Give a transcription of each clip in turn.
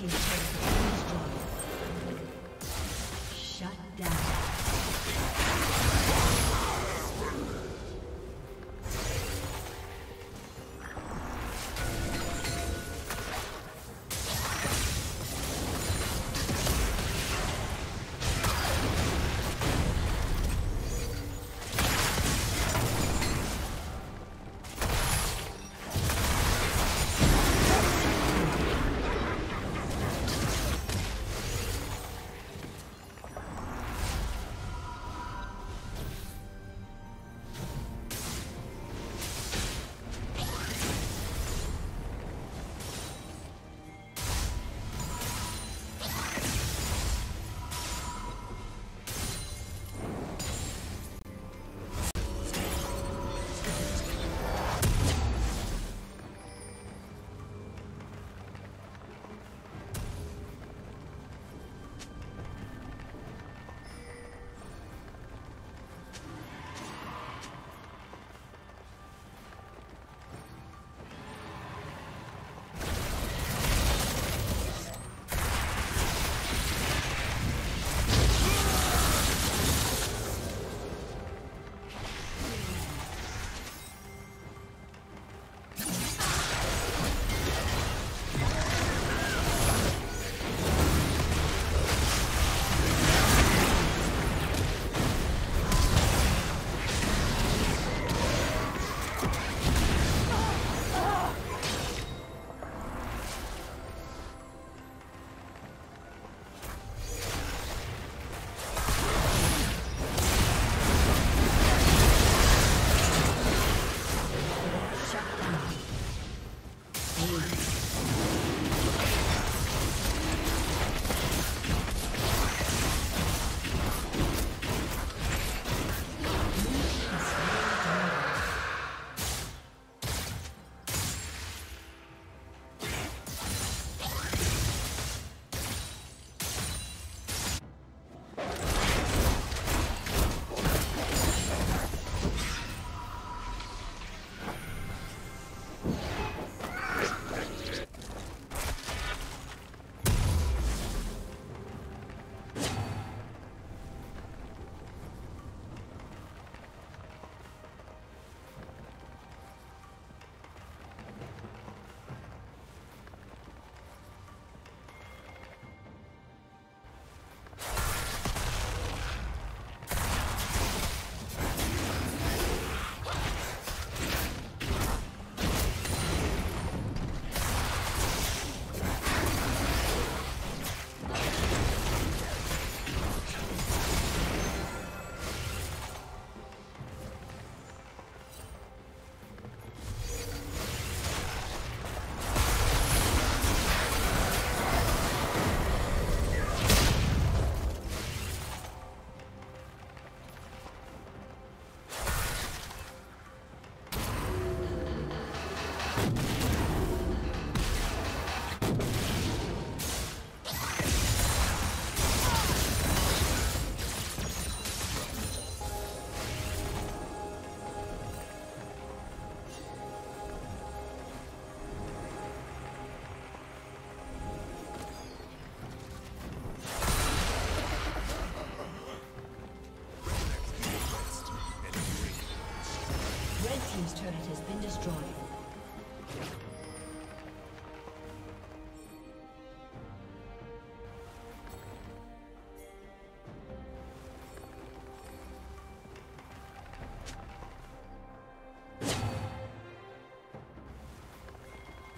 Red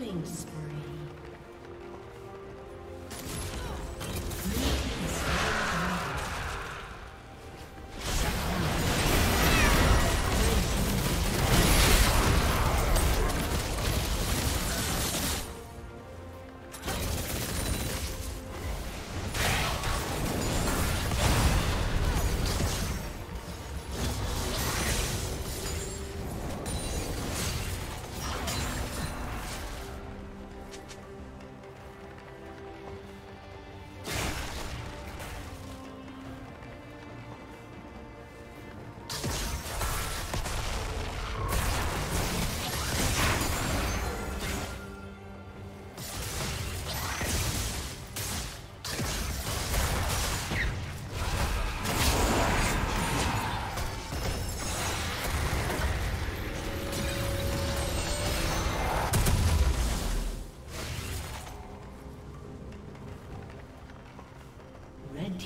Killing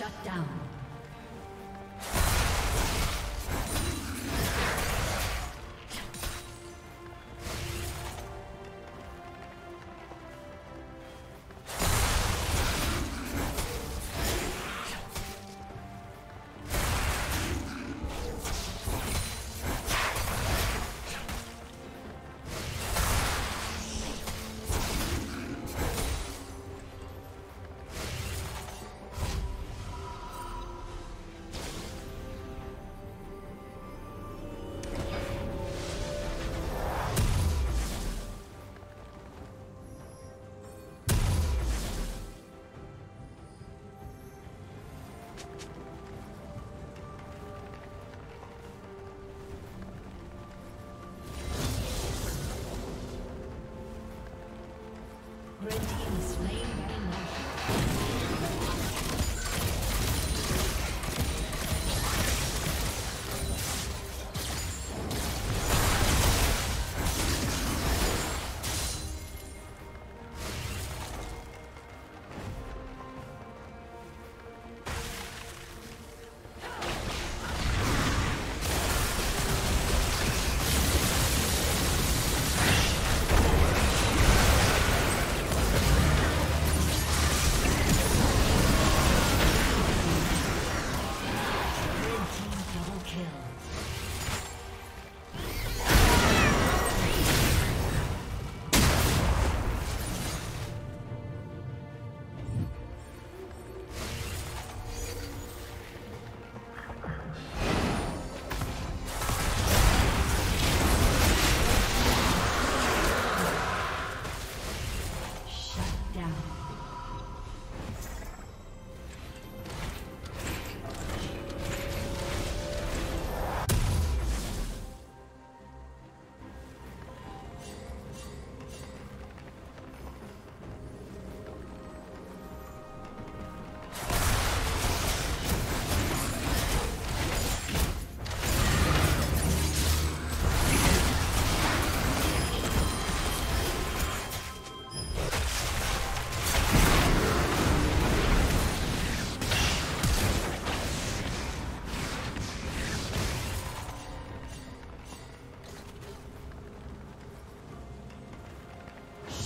Shut down.